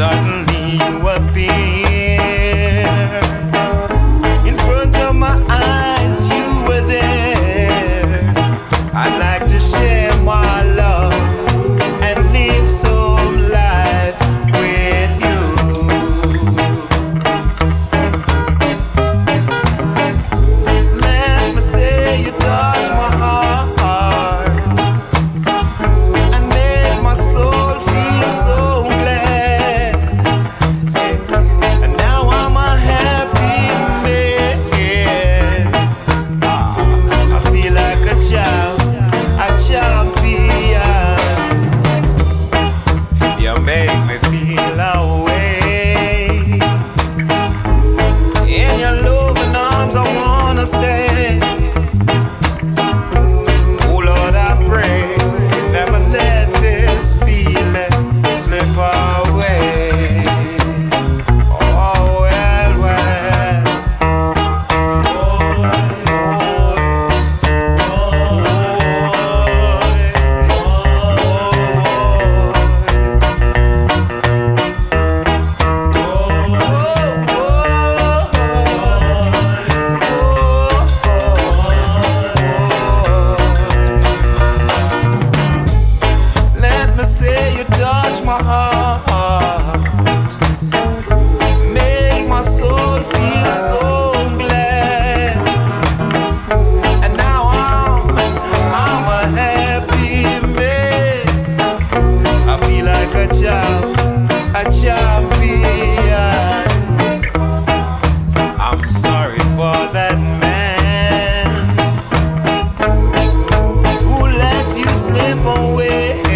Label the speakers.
Speaker 1: sudden my heart. Make my soul feel so glad. And now I'm, I'm a happy man. I feel like a child, a champion. I'm sorry for that man who let you slip away.